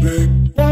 big.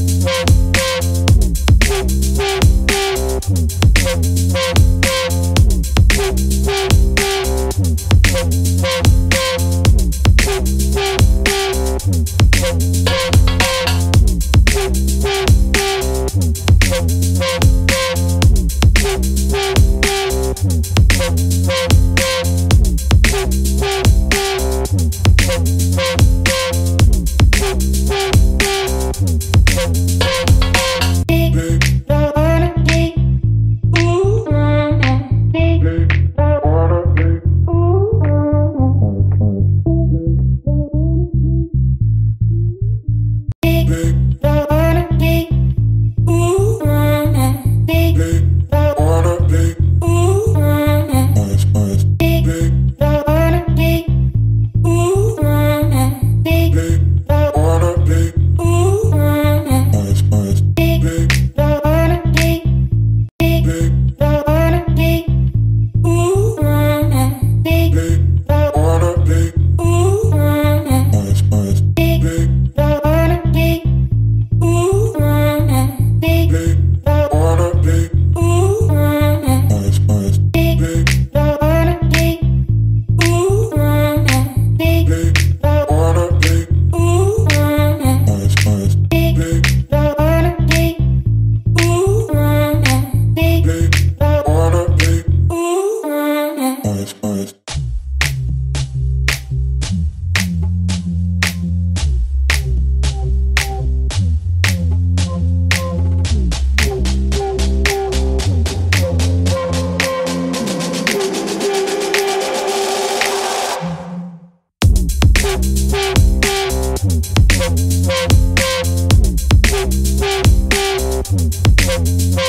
Thank Oh, oh,